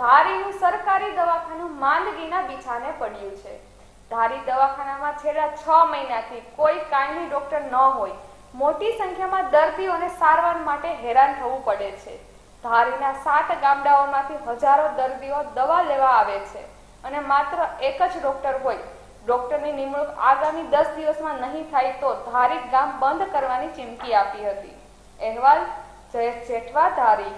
ધારીનું સરકારી દવાખાનું માંદગીના બિછાને પડ્યું છે. ધારી દવાખાનામાં છેલ્લા છ મહિનાથી કોઈ કાયમી ડોક્ટર ન હોય. મોટી સંખ્યામાં દર્દીઓને સારવાર માટે હેરાન થવું પડે છે. ધારીના સાત ગામડાઓમાંથી હજારો દર્દીઓ દવા લેવા આવે છે અને માત્ર એક જ ડોક્ટર હોય. ડોક્ટરની નિમણૂક આગામી દસ દિવસમાં નહીં થાય તો ધારી ગામ બંધ કરવાની ચીમકી આપી હતી. અહેવાલ જયેશ જેઠવા ધારી.